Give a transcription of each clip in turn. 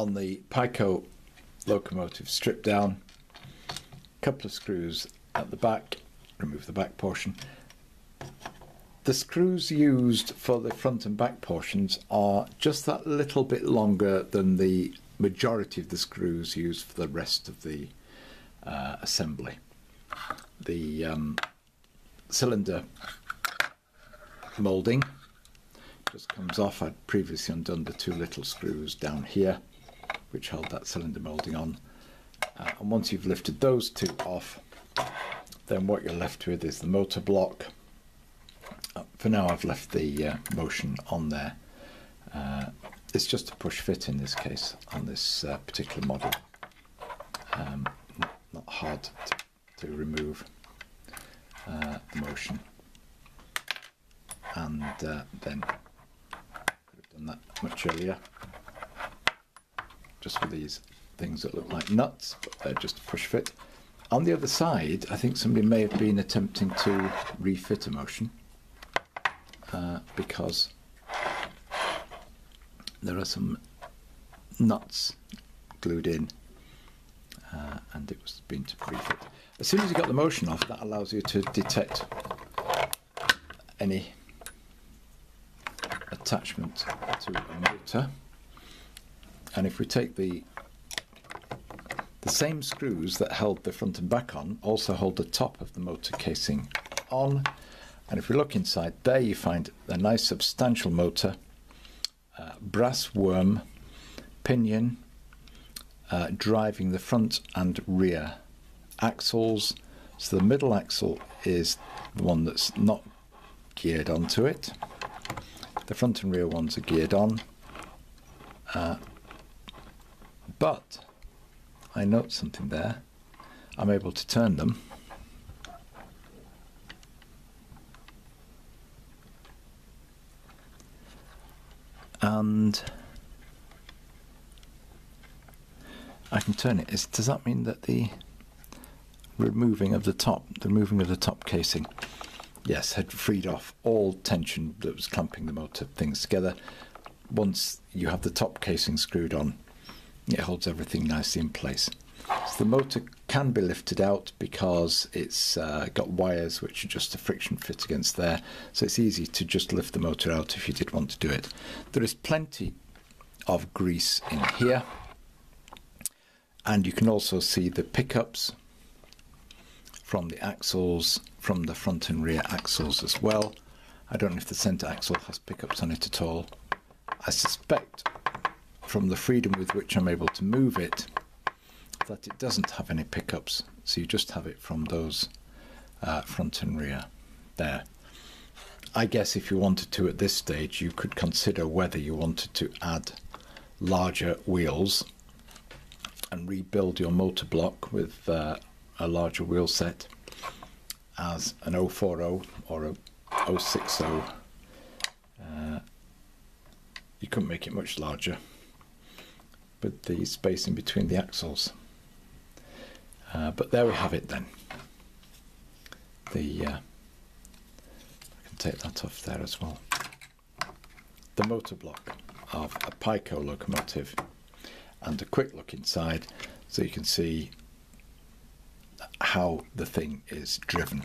on the Piko locomotive stripped down, a couple of screws at the back, remove the back portion. The screws used for the front and back portions are just that little bit longer than the majority of the screws used for the rest of the uh, assembly. The um, cylinder moulding just comes off. I'd previously undone the two little screws down here which held that cylinder moulding on. Uh, and once you've lifted those two off, then what you're left with is the motor block. Uh, for now I've left the uh, motion on there. Uh, it's just a push fit in this case on this uh, particular model. Um, not hard to, to remove uh, the motion. And then could have done that much earlier just for these things that look like nuts, but they're just push fit. On the other side, I think somebody may have been attempting to refit a motion uh, because there are some nuts glued in uh, and it was being to refit. As soon as you got the motion off, that allows you to detect any attachment to a motor and if we take the the same screws that held the front and back on also hold the top of the motor casing on. And if we look inside there you find a nice substantial motor uh, brass worm pinion uh, driving the front and rear axles. So the middle axle is the one that's not geared onto it. The front and rear ones are geared on. Uh, but I note something there. I'm able to turn them. And I can turn it. Is, does that mean that the removing of the top, the removing of the top casing, yes, had freed off all tension that was clamping the motor things together. Once you have the top casing screwed on, it holds everything nicely in place. So the motor can be lifted out because it's uh, got wires which are just a friction fit against there. So it's easy to just lift the motor out if you did want to do it. There is plenty of grease in here. And you can also see the pickups from the axles, from the front and rear axles as well. I don't know if the center axle has pickups on it at all. I suspect from the freedom with which I'm able to move it that it doesn't have any pickups. So you just have it from those uh, front and rear there. I guess if you wanted to at this stage, you could consider whether you wanted to add larger wheels and rebuild your motor block with uh, a larger wheel set as an 040 or a 060. Uh, you couldn't make it much larger with the space in between the axles. Uh, but there we have it then. The uh, I can take that off there as well. The motor block of a Piko locomotive and a quick look inside so you can see how the thing is driven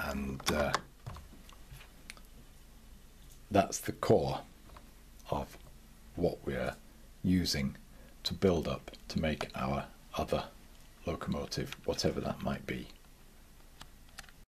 and uh, that's the core of what we're using to build up to make our other locomotive, whatever that might be.